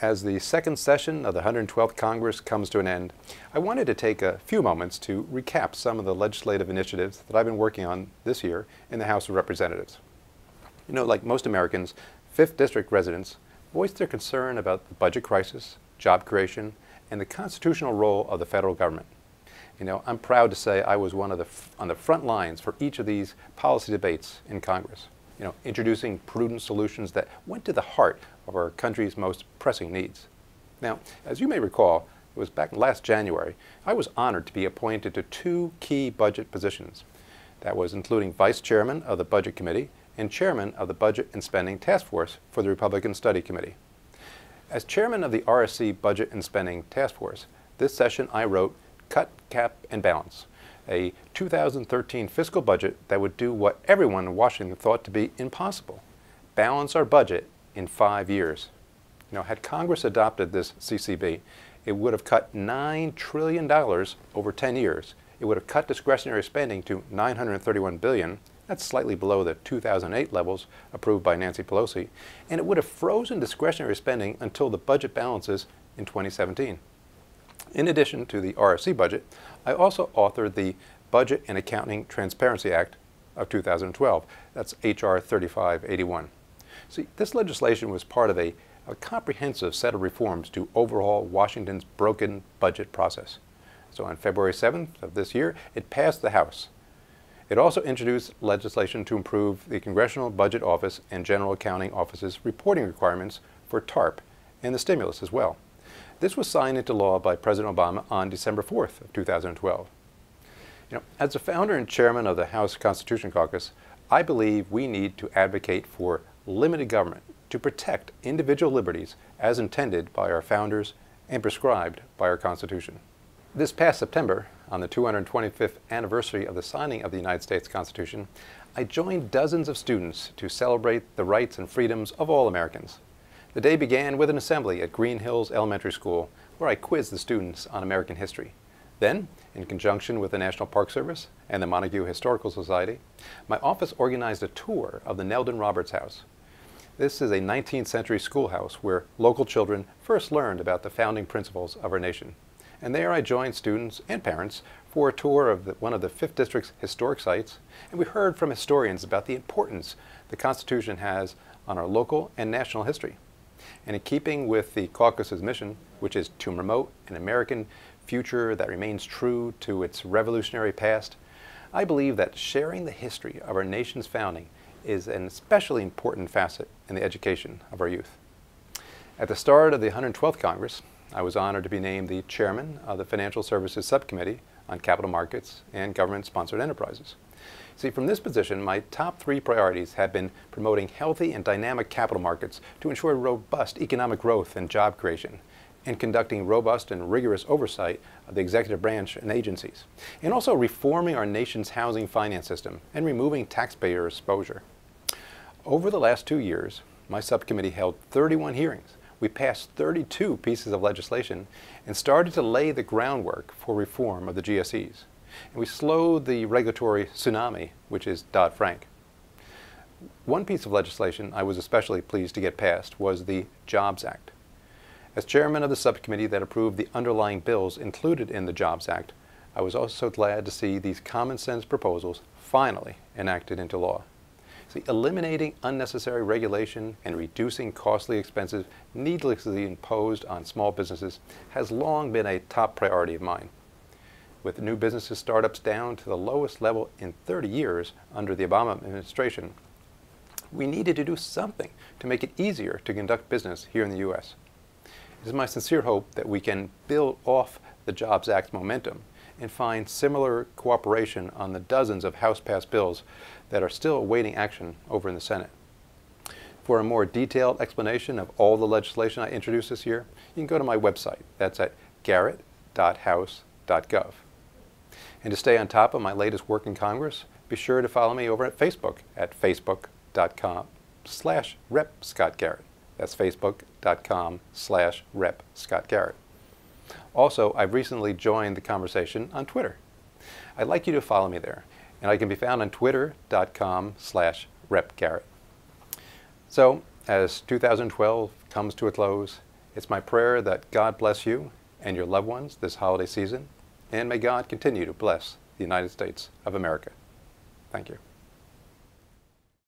As the second session of the 112th Congress comes to an end, I wanted to take a few moments to recap some of the legislative initiatives that I've been working on this year in the House of Representatives. You know, like most Americans, 5th District residents voiced their concern about the budget crisis, job creation, and the constitutional role of the federal government. You know, I'm proud to say I was one of the on the front lines for each of these policy debates in Congress. You know, introducing prudent solutions that went to the heart of our country's most pressing needs. Now, as you may recall, it was back last January, I was honored to be appointed to two key budget positions. That was including Vice Chairman of the Budget Committee and Chairman of the Budget and Spending Task Force for the Republican Study Committee. As Chairman of the RSC Budget and Spending Task Force, this session I wrote Cut, Cap, and Balance, a 2013 fiscal budget that would do what everyone in Washington thought to be impossible, balance our budget in five years. You know, had Congress adopted this CCB, it would have cut $9 trillion over 10 years. It would have cut discretionary spending to 931 billion. That's slightly below the 2008 levels approved by Nancy Pelosi. And it would have frozen discretionary spending until the budget balances in 2017. In addition to the RSC budget, I also authored the Budget and Accounting Transparency Act of 2012. That's H.R. 3581. See, this legislation was part of a, a comprehensive set of reforms to overhaul Washington's broken budget process. So on February 7th of this year, it passed the House. It also introduced legislation to improve the Congressional Budget Office and General Accounting Office's reporting requirements for TARP and the stimulus as well. This was signed into law by President Obama on December 4th of 2012. You know, as the founder and chairman of the House Constitution Caucus, I believe we need to advocate for limited government to protect individual liberties as intended by our founders and prescribed by our Constitution. This past September, on the 225th anniversary of the signing of the United States Constitution, I joined dozens of students to celebrate the rights and freedoms of all Americans. The day began with an assembly at Green Hills Elementary School where I quizzed the students on American history. Then, in conjunction with the National Park Service and the Montague Historical Society, my office organized a tour of the Neldon Roberts House. This is a 19th century schoolhouse where local children first learned about the founding principles of our nation. And there I joined students and parents for a tour of the, one of the 5th District's historic sites, and we heard from historians about the importance the Constitution has on our local and national history. And in keeping with the caucus's mission, which is to promote an American future that remains true to its revolutionary past, I believe that sharing the history of our nation's founding is an especially important facet in the education of our youth. At the start of the 112th Congress, I was honored to be named the chairman of the Financial Services Subcommittee on Capital Markets and Government-Sponsored Enterprises. See, from this position, my top three priorities have been promoting healthy and dynamic capital markets to ensure robust economic growth and job creation, and conducting robust and rigorous oversight of the executive branch and agencies, and also reforming our nation's housing finance system and removing taxpayer exposure. Over the last two years, my subcommittee held 31 hearings. We passed 32 pieces of legislation and started to lay the groundwork for reform of the GSEs and we slowed the regulatory tsunami, which is Dodd-Frank. One piece of legislation I was especially pleased to get passed was the Jobs Act. As chairman of the subcommittee that approved the underlying bills included in the Jobs Act, I was also glad to see these common sense proposals finally enacted into law. See, eliminating unnecessary regulation and reducing costly expenses needlessly imposed on small businesses has long been a top priority of mine with new businesses startups down to the lowest level in 30 years under the Obama administration, we needed to do something to make it easier to conduct business here in the U.S. It is my sincere hope that we can build off the Jobs Act momentum and find similar cooperation on the dozens of House-passed bills that are still awaiting action over in the Senate. For a more detailed explanation of all the legislation I introduced this year, you can go to my website. That's at garrett.house.gov. And to stay on top of my latest work in Congress, be sure to follow me over at Facebook at facebook.com slash rep Scott Garrett. That's facebook.com slash rep Scott Garrett. Also, I've recently joined the conversation on Twitter. I'd like you to follow me there, and I can be found on twitter.com slash rep Garrett. So, as 2012 comes to a close, It's my prayer that God bless you and your loved ones this holiday season, and may God continue to bless the United States of America. Thank you.